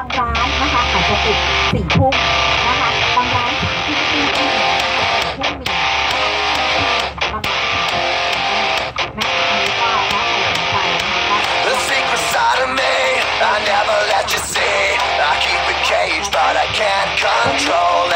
บางร้านนะคะอาจจะปิดสี่ทุ่มนะคะบางร้านสามทุ่มครึ่งทุ่มทุ่มหนึ่งบางร้านนะคะอันนี้ก็ถ้าใครสนใจนะคะก็ The secret side of me, I never let you see. I keep it caged, but I can't control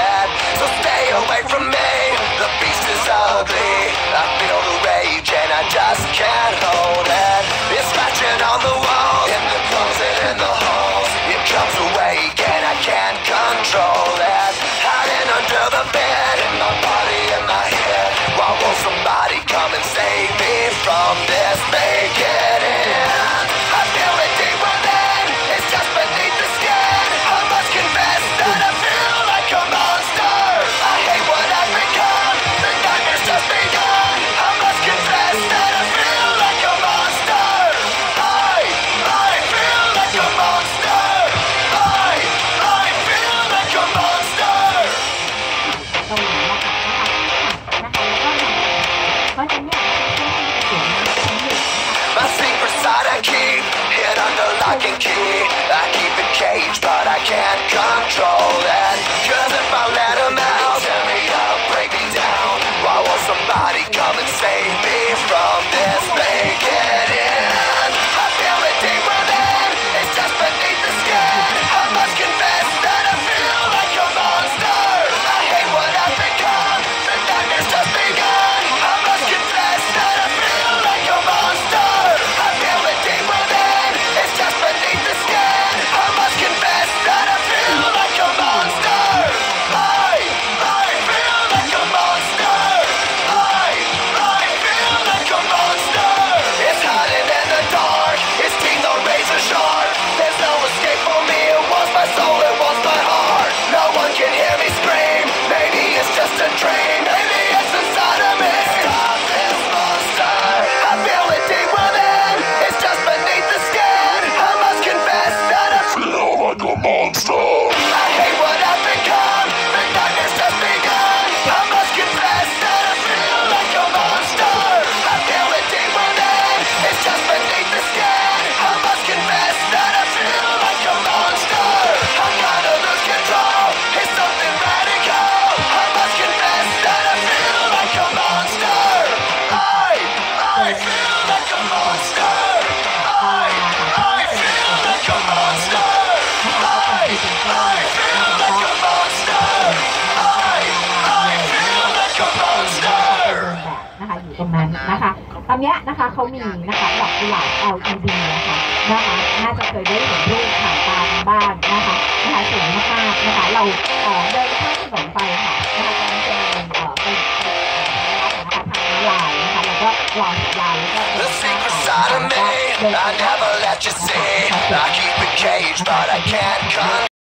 And key. I keep it caged, but I can't control นะคะอยู่ตรงนั้นนะคะ ตอนเนี้ยนะคะเขามีนะคะดอกกุหลาบ LED นะคะนะคะน่าจะเคยได้เห็นรูปผ่านตาทางบ้านนะคะนะคะสวยมากๆนะคะเราเอ่อเดินข้ามถนนไปค่ะนะคะตอนนี้เป็นเอ่อไปไปนะคะทางม้าลายนะคะแล้วก็รอสัญญาณแล้วก็เดิ The นข้าม secret ผ่าน side of แล้วก็ me, เดิน I never let you see. I keep it caged, but I can't control.